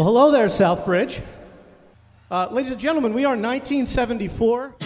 Well, hello there, Southbridge. Uh, ladies and gentlemen, we are 1974.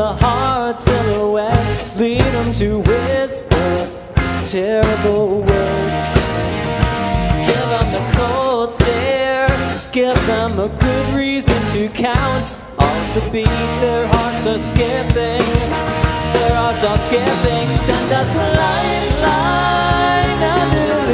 the hard silhouettes lead them to whisper terrible words. Give them the cold stare, give them a good reason to count off the beat. their hearts are skipping. Their hearts are skipping. Send us a light, light under